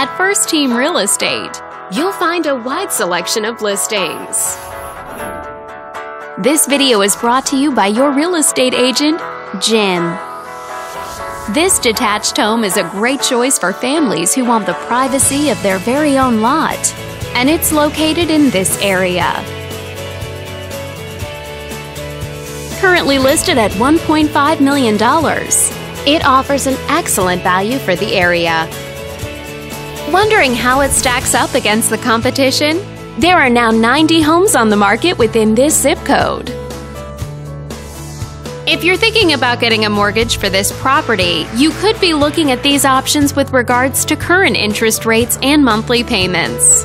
At First Team Real Estate, you'll find a wide selection of listings. This video is brought to you by your real estate agent, Jim. This detached home is a great choice for families who want the privacy of their very own lot, and it's located in this area. Currently listed at $1.5 million, it offers an excellent value for the area. Wondering how it stacks up against the competition? There are now 90 homes on the market within this zip code. If you're thinking about getting a mortgage for this property, you could be looking at these options with regards to current interest rates and monthly payments.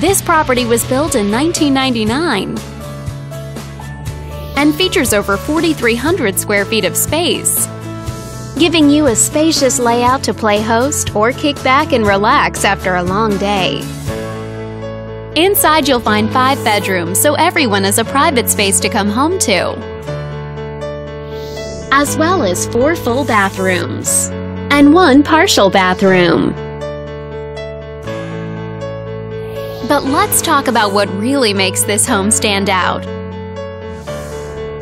This property was built in 1999 and features over 4,300 square feet of space, giving you a spacious layout to play host or kick back and relax after a long day. Inside, you'll find five bedrooms, so everyone has a private space to come home to, as well as four full bathrooms and one partial bathroom. But let's talk about what really makes this home stand out.